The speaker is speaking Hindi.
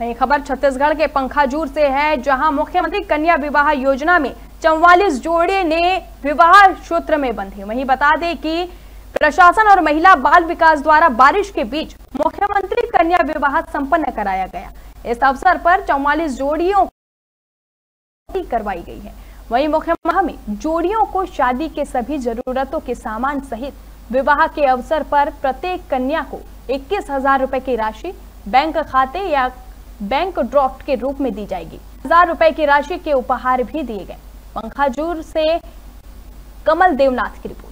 वही खबर, छत्तीसगढ़ के पंखाजूर से है, जहाँ मुख्यमंत्री कन्या विवाह योजना में चौवालीस जोड़े ने विवाह सूत्र में बंधे। वहीं बता दें कि प्रशासन और महिला बाल विकास द्वारा बारिश के बीच मुख्यमंत्री कन्या विवाह संपन्न कराया गया। इस अवसर पर चौवालीस जोड़ियों करवाई गई है। वहीं मुख्य माह में जोड़ियों को शादी के सभी जरूरतों के सामान सहित विवाह के अवसर पर प्रत्येक कन्या को इक्कीस हज़ार रुपए की राशि, बैंक खाते या बैंक ड्राफ्ट के रूप में दी जाएगी। हज़ार रुपए की राशि के उपहार भी दिए गए। पंखाजूर से कमल देवनाथ की रिपोर्ट।